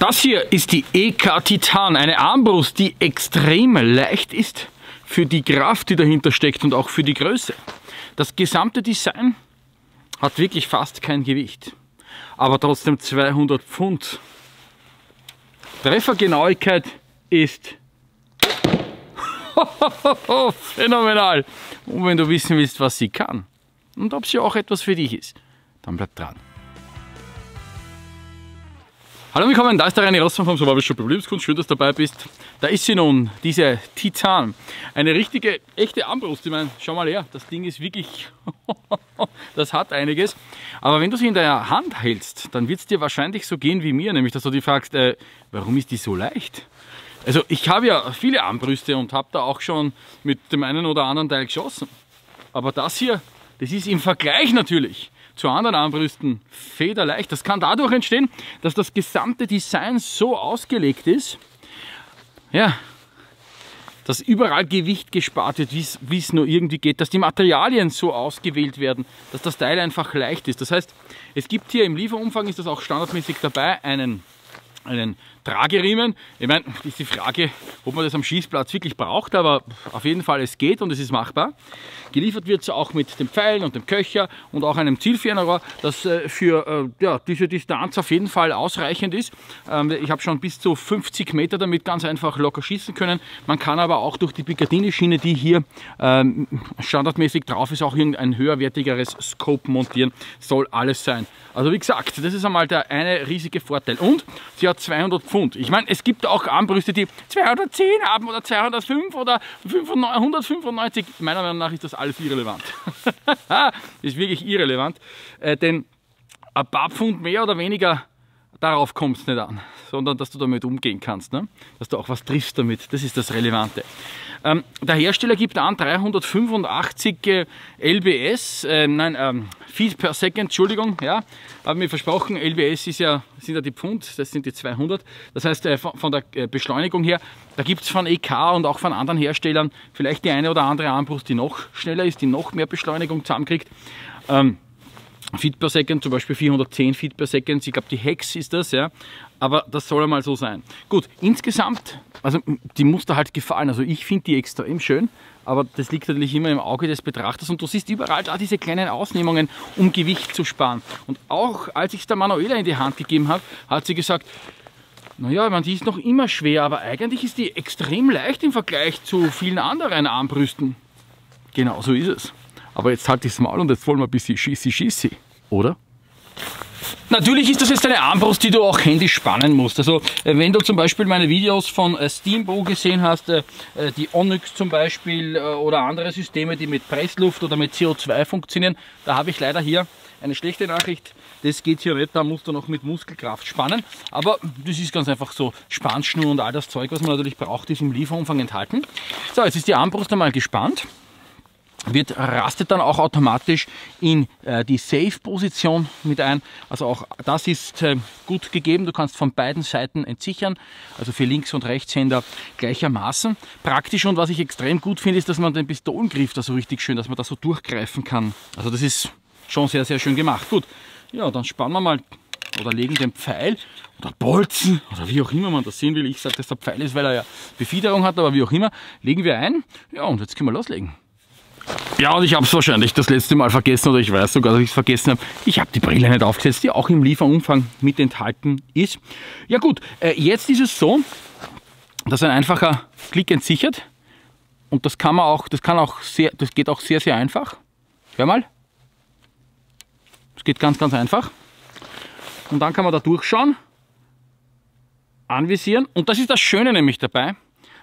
Das hier ist die EK Titan, eine Armbrust, die extrem leicht ist für die Kraft, die dahinter steckt und auch für die Größe. Das gesamte Design hat wirklich fast kein Gewicht, aber trotzdem 200 Pfund. Treffergenauigkeit ist phänomenal. Und wenn du wissen willst, was sie kann und ob sie auch etwas für dich ist, dann bleib dran. Hallo willkommen, da ist der René Rossmann vom Survival Shop Überlebenskunst. Schön, dass du dabei bist. Da ist sie nun, diese Titan. Eine richtige, echte Armbrust. Ich meine, schau mal her, das Ding ist wirklich, das hat einiges. Aber wenn du sie in der Hand hältst, dann wird es dir wahrscheinlich so gehen wie mir, nämlich dass du dich fragst, äh, warum ist die so leicht? Also ich habe ja viele Armbrüste und habe da auch schon mit dem einen oder anderen Teil geschossen. Aber das hier, das ist im Vergleich natürlich zu anderen Armbrüsten federleicht. Das kann dadurch entstehen, dass das gesamte Design so ausgelegt ist, ja, dass überall Gewicht gespart wird, wie es nur irgendwie geht, dass die Materialien so ausgewählt werden, dass das Teil einfach leicht ist. Das heißt, es gibt hier im Lieferumfang, ist das auch standardmäßig dabei, einen einen Trageriemen. Ich meine, ist die Frage, ob man das am Schießplatz wirklich braucht, aber auf jeden Fall es geht und es ist machbar. Geliefert wird es auch mit den Pfeilen und dem Köcher und auch einem Zielfernrohr, das äh, für äh, ja, diese Distanz auf jeden Fall ausreichend ist. Ähm, ich habe schon bis zu 50 Meter damit ganz einfach locker schießen können. Man kann aber auch durch die Picatinny-Schiene, die hier ähm, standardmäßig drauf ist, auch ein höherwertigeres Scope montieren. Soll alles sein. Also wie gesagt, das ist einmal der eine riesige Vorteil. Und sie hat 200 Pfund. Ich meine, es gibt auch Armbrüste, die 210 haben oder 205 oder 195. Meiner Meinung nach ist das alles irrelevant. ist wirklich irrelevant. Äh, denn ein paar Pfund mehr oder weniger, darauf kommt es nicht an, sondern dass du damit umgehen kannst, ne? dass du auch was triffst damit. Das ist das Relevante. Ähm, der Hersteller gibt an 385 äh, LBS, äh, nein, ähm, Feet per Second, Entschuldigung, ja, habe mir versprochen, LBS ist ja, sind ja die Pfund, das sind die 200. Das heißt, äh, von, von, der äh, Beschleunigung her, da gibt es von EK und auch von anderen Herstellern vielleicht die eine oder andere Armbrust, die noch schneller ist, die noch mehr Beschleunigung zusammenkriegt. Ähm, Feet per Second, zum Beispiel 410 Feet per Second, ich glaube die Hex ist das, ja. Aber das soll einmal so sein. Gut, insgesamt, also die Muster halt gefallen. Also ich finde die extrem schön, aber das liegt natürlich immer im Auge des Betrachters und du siehst überall da diese kleinen Ausnehmungen, um Gewicht zu sparen. Und auch als ich es der Manuela in die Hand gegeben habe, hat sie gesagt, naja, man, die ist noch immer schwer, aber eigentlich ist die extrem leicht im Vergleich zu vielen anderen Armbrüsten. Genau so ist es. Aber jetzt halt das Maul und jetzt wollen wir ein bisschen Schissi Schissi, oder? Natürlich ist das jetzt eine Armbrust, die du auch händisch spannen musst. Also äh, wenn du zum Beispiel meine Videos von äh, Steambow gesehen hast, äh, die Onyx zum Beispiel oder andere Systeme, die mit Pressluft oder mit CO2 funktionieren, da habe ich leider hier eine schlechte Nachricht. Das geht hier nicht, da musst du noch mit Muskelkraft spannen. Aber das ist ganz einfach so Spannschnur und all das Zeug, was man natürlich braucht, ist im Lieferumfang enthalten. So, jetzt ist die Armbrust einmal gespannt wird rastet dann auch automatisch in äh, die Safe-Position mit ein. Also auch das ist äh, gut gegeben. Du kannst von beiden Seiten entsichern, also für Links- und Rechtshänder gleichermaßen. Praktisch und was ich extrem gut finde, ist, dass man den Pistolengriff da so richtig schön, dass man da so durchgreifen kann. Also das ist schon sehr, sehr schön gemacht. Gut, ja, dann spannen wir mal oder legen den Pfeil oder Bolzen oder wie auch immer man das sehen will. Ich sage, dass der Pfeil ist, weil er ja Befiederung hat, aber wie auch immer, legen wir ein. Ja, und jetzt können wir loslegen. Ja, und ich habe es wahrscheinlich das letzte Mal vergessen oder ich weiß sogar, dass ich es vergessen habe. Ich habe die Brille nicht aufgesetzt, die auch im Lieferumfang mit enthalten ist. Ja gut, äh, jetzt ist es so, dass ein einfacher Klick entsichert und das kann man auch, das kann auch sehr, das geht auch sehr, sehr einfach. Hör mal. Das geht ganz, ganz einfach. Und dann kann man da durchschauen, anvisieren und das ist das Schöne nämlich dabei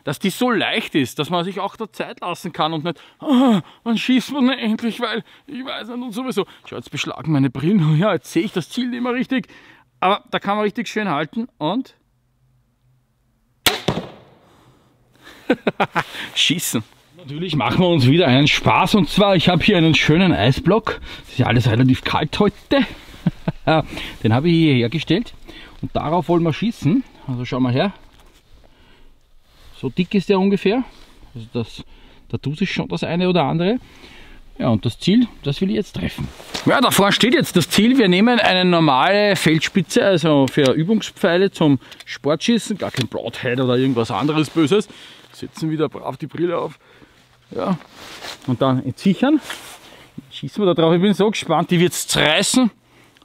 dass die so leicht ist, dass man sich auch da Zeit lassen kann und nicht, oh, wann schießt man endlich, weil ich weiß nicht und sowieso. Schau, jetzt beschlagen meine Brillen, ja, jetzt sehe ich das Ziel nicht mehr richtig. Aber da kann man richtig schön halten und schießen. Natürlich machen wir uns wieder einen Spaß und zwar, ich habe hier einen schönen Eisblock. Das ist ja alles relativ kalt heute. Den habe ich hier hergestellt und darauf wollen wir schießen. Also schau mal her, so dick ist der ungefähr. Also das, da tut sich schon das eine oder andere. Ja, und das Ziel, das will ich jetzt treffen. Ja, da vorne steht jetzt das Ziel. Wir nehmen eine normale Feldspitze, also für Übungspfeile zum Sportschießen, gar kein Broadhead oder irgendwas anderes Böses. Setzen wieder brav die Brille auf. Ja, und dann entsichern. Schießen wir da drauf. Ich bin so gespannt, die wird es zerreißen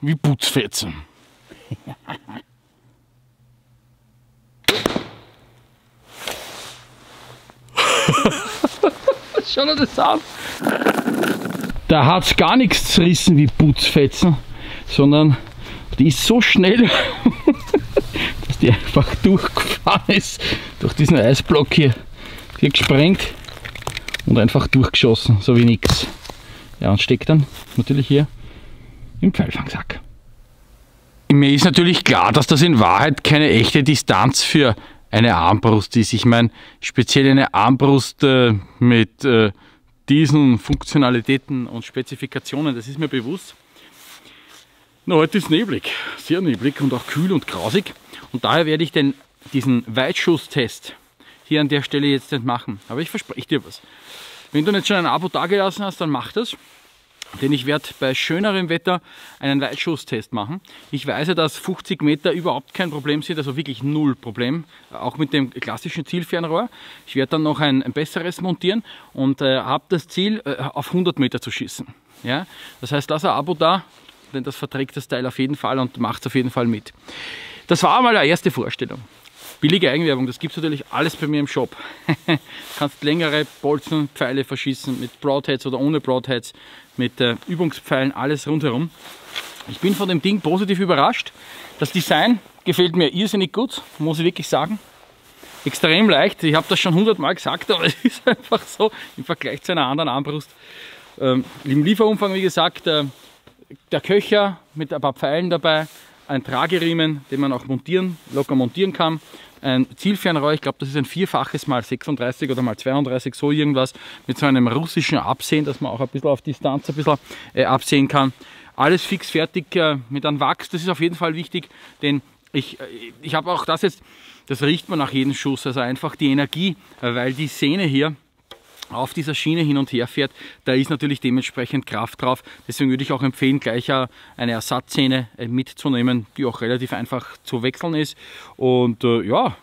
wie Putzfetzen. Schau dir das an. Da hat es gar nichts zerrissen wie Putzfetzen, sondern die ist so schnell, dass die einfach durchgefahren ist durch diesen Eisblock hier. Die hat gesprengt und einfach durchgeschossen, so wie nichts. Ja, und steckt dann natürlich hier im Pfeilfangsack. Mir ist natürlich klar, dass das in Wahrheit keine echte Distanz für eine Armbrust ist. Ich meine, speziell eine Armbrust äh, mit äh, diesen Funktionalitäten und Spezifikationen, das ist mir bewusst. Nur heute ist neblig, sehr neblig und auch kühl und grausig. Und daher werde ich den, diesen Weitschusstest hier an der Stelle jetzt nicht machen. Aber ich verspreche dir was. Wenn du nicht schon ein Abo dagelassen hast, dann mach das. Denn ich werde bei schönerem Wetter einen Weitschusstest machen. Ich weiß ja, dass 50 Meter überhaupt kein Problem sind, also wirklich null Problem, auch mit dem klassischen Zielfernrohr. Ich werde dann noch ein, ein besseres montieren und äh, habe das Ziel, äh, auf 100 Meter zu schießen. Ja? Das heißt, lass ein Abo da, denn das verträgt das Teil auf jeden Fall und macht es auf jeden Fall mit. Das war mal eine erste Vorstellung. Billige Eigenwerbung, das gibt es natürlich alles bei mir im Shop. du kannst längere Bolzen, Pfeile verschießen mit Broadheads oder ohne Broadheads, mit äh, Übungspfeilen, alles rundherum. Ich bin von dem Ding positiv überrascht. Das Design gefällt mir irrsinnig gut, muss ich wirklich sagen. Extrem leicht, ich habe das schon hundertmal gesagt, aber es ist einfach so im Vergleich zu einer anderen Armbrust. Ähm, Im Lieferumfang, wie gesagt, äh, der Köcher mit ein paar Pfeilen dabei, ein Trageriemen, den man auch montieren, locker montieren kann, ein Zielfernrohr, ich glaube das ist ein vierfaches mal 36 oder mal 32, so irgendwas, mit so einem russischen Absehen, dass man auch ein bisschen auf Distanz ein bisschen äh, absehen kann. Alles fix fertig äh, mit einem Wachs, das ist auf jeden Fall wichtig, denn ich, äh, ich habe auch das jetzt, das riecht man nach jedem Schuss, also einfach die Energie, äh, weil die Sehne hier, auf dieser Schiene hin und her fährt, da ist natürlich dementsprechend Kraft drauf. Deswegen würde ich auch empfehlen, gleich eine Ersatzszene äh, mitzunehmen, die auch relativ einfach zu wechseln ist. Und äh, ja,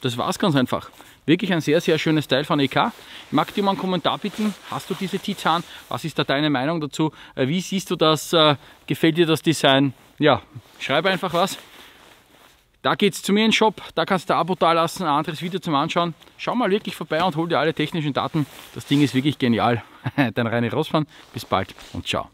das war es ganz einfach. Wirklich ein sehr, sehr schönes Teil von EK. Ich mag dir mal einen Kommentar bitten. Hast du diese Titan? Was ist da deine Meinung dazu? Äh, wie siehst du das? Äh, gefällt dir das Design? Ja, schreib einfach was. Da geht es zu mir in den Shop, da kannst du ein Abo da lassen, ein anderes Video zum Anschauen. Schau mal wirklich vorbei und hol dir alle technischen Daten. Das Ding ist wirklich genial. Dein Reine Rossmann, bis bald und ciao.